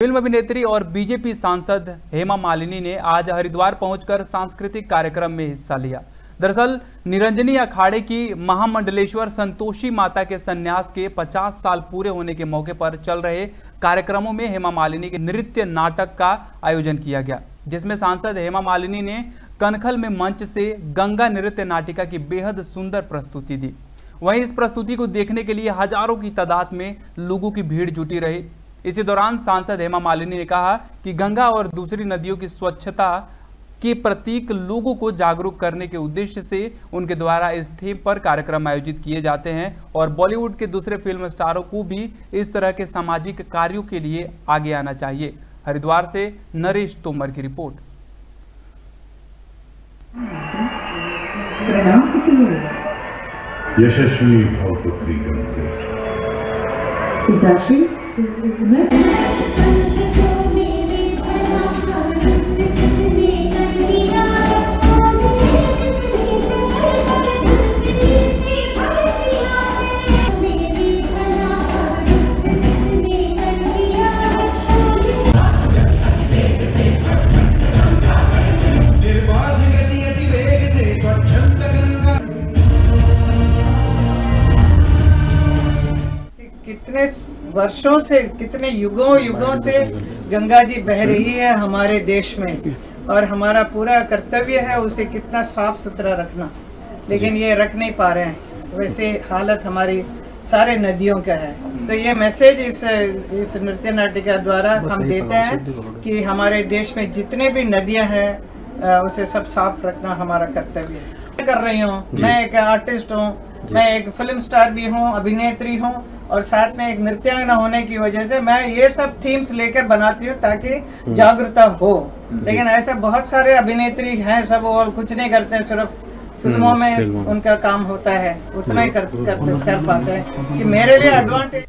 Film अभिनेत्री और BJP सांसद हेमा मालिनी ने आज हरिद्वार पहुंचकर सांस्कृतिक कार्यक्रम में हिस्सा लिया। दरअसल, निरंजनी अखाड़े की महामंडलेश्वर संतोषी माता के संन्यास के 50 साल पूरे होने के मौके पर चल रहे कार्यक्रमों में हेमा मालिनी के नृत्य नाटक का आयोजन किया गया, जिसमें सांसद हेमा मालिनी ने कनखल में मंच से गंगा नृत्य नाटिका की बेहद सुंदर प्रस्तुति दी। वहीं इस प्रस्तुति को देखने के लिए हज़ारों की तादाद में लोगों की भीड़ जुटी रही। इसी दौरान सांसद हेमा मालिनी ने कहा कि गंगा और दूसरी नदियों की स्वच्छता के प्रतीक लोगों को जागरूक करने के उद्देश्य से उनके द्वारा इस थीम पर कार्यक्रम आयोजित किए जाते हैं और बॉलीवुड के दूसरे फ़िल्म स्टारों को भी इस तरह के सामाजिक कार्यों के लिए आगे आना चाहिए। हरिद्वार से नरेश तोमर की रिपोर्ट। यशस्वी भवपुत्री गंगे Την τάση. Ναι. कितने वर्षों से कितने युगों युगों से गंगा जी बह रही है हमारे देश में। और हमारा पूरा कर्तव्य है उसे कितना साफ़ सुथरा रखना। लेकिन ये रख नहीं पा रहे हैं। वैसे हालत हमारी सारे नदियों का है। तो ये मैसेज इस इस नृत्य नाटिका द्वारा हम देते हैं कि हमारे देश में जितने भी नदियाँ हैं उसे सब साफ़ रखना हमारा कर्तव्य है। कर रही हूँ। मैं एक आर्टिस्ट हूँ। मैं एक फ़िल्म स्टार भी हूँ अभिनेत्री हूँ और साथ में एक नृत्यांगना होने की वजह से मैं ये सब थीम्स लेकर बनाती हूँ ताकि जागरूकता हो। लेकिन ऐसे बहुत सारे अभिनेत्री हैं सब और कुछ नहीं करते सिर्फ़ फ़िल्मों में उनका काम होता है उतना ही कर, कर, कर पाते हैं कि मेरे लिए एडवांटेज